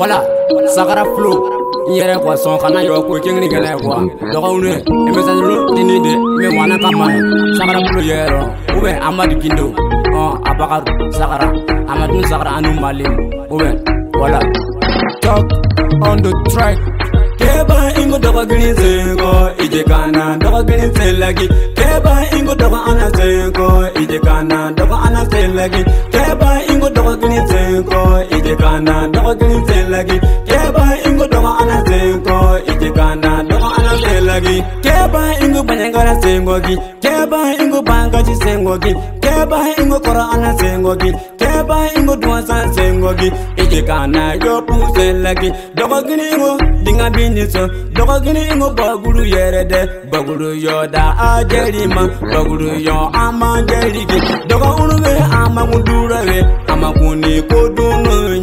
wala sagara flo yɛrɛ kɔ sɔn kana ko dɔgɔw dini de sagara amadu gindo ɔn abakaru sagara amadu sagara anu mali wala talk on the track keba ingo dɔgɔ girin sen kɔ ije kana dɔgɔ girin sen lagi keba ingo dɔgɔ ana sen kɔ ije kana dɔgɔ ana sen lagi keba ingo dɔgɔ girin ko ije kana dogo kelen sen lagi keba ingo dogo ana sen ko ije kana dogo ana sen lagi keba ingo banyangara sen ko ki keba ingo banga ji sen ko ki teba ingo Quran sengogi teba ingo duasa sengogi ike kana yo puse lagi dogo gini ingo dinga biniso dogo gini ingo baguru yerede baguru yoda ajerima baguru yo ama jerigi dogo unuwe ama mudurawe ama kuni kodunu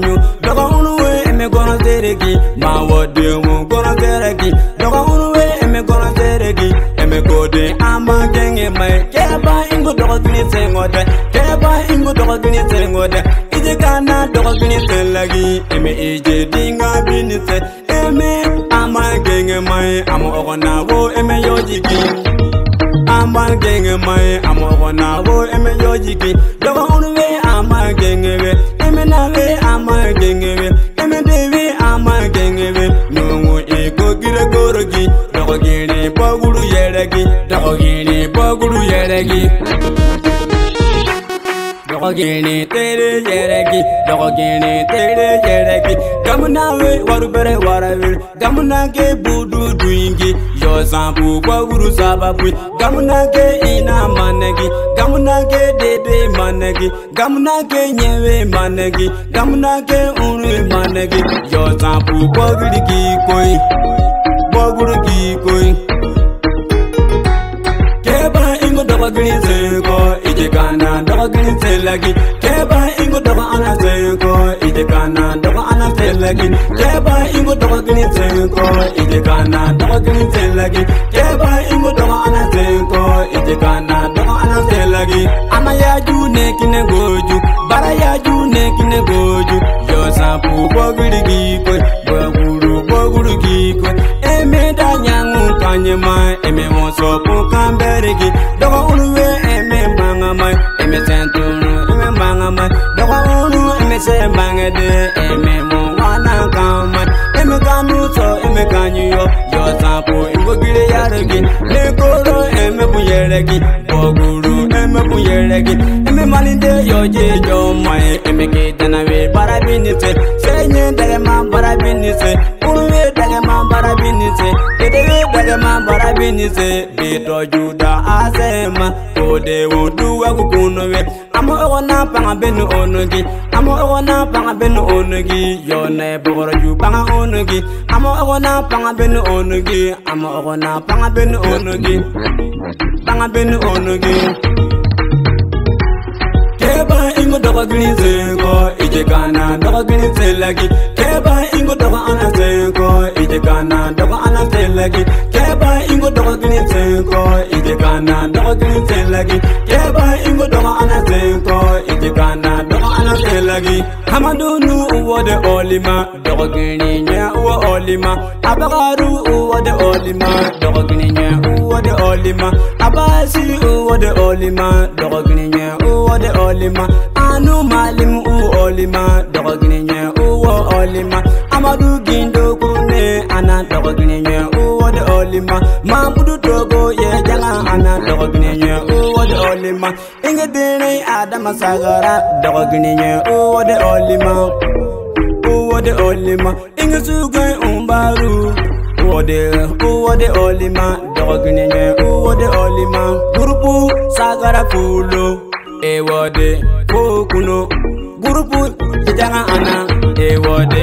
ngode te ba ingu dogal gini sel ngode ije kana dogal gini sel lagi eme ije dinga bini sel eme ama genge mai Amo ama ogona wo eme yojiki ama genge mai Amo ama ogona wo eme yojiki dogo we ama genge we eme na we ama genge we eme we ama genge we nungu iko gira gorogi dogo gini pagulu yeregi dogo gini pagulu yeregi loko kini tere yere ki loko kini tere yere ki gamuna we waru bere wara we gamuna ke budu duingi yo zampu kwa guru sababu gamuna ke ina manegi gamuna ke dede manegi gamuna ke nyewe manegi gamuna ke unu manegi yo zampu kwa guru ki koi kwa guru ki koi keba ingo dapa gini zeko ijikana dogo gini telegi keba ingo dogo ana tenko ijikana dogo ana telegi keba ingo dogo gini tenko ijikana dogo gini telegi keba ingo dogo ana tenko ijikana dogo ana telegi ama ya ju ne kine goju bara ya ju ne kine goju yo sapu bo gidi gidi yeleki boguru eme bu yeleki eme mani de yo je jo mai eme ke tana we para bini se se nye dege ma para bini se uru we dege ma para bini se ke de we dege ma para bini se bito juda asema kode wudu wa kukuno we amoro na panga benu onogi amoro na panga benu onogi yo ne bogoro ju panga onogi amoro na panga benu onogi amoro na panga benu onogi panga benu onogi keba ingo dogo grinze ko ije kana dogo grinze lagi keba ingo dogo anase ko ije kana dogo anase lagi keba ingo dogo grinze ko ije kana dogo grinze lagi keba te lagi uwa de olima dogini nya uwa olima abagaru de olima dogini nya de olima abasi de olima dogini nya de olima anu malim u olima dogini nya uwa olima amadu gindo kune ana dogini nya de olima mamudu dogo ye jala ana dogini nya olima inge dene adama sagara dogo gininye uwode olima uwode olima inge suge umbaru uwode uwode olima dogo gininye uwode olima gurupu sagara fulo ewode fokuno gurupu jijanga ana ewode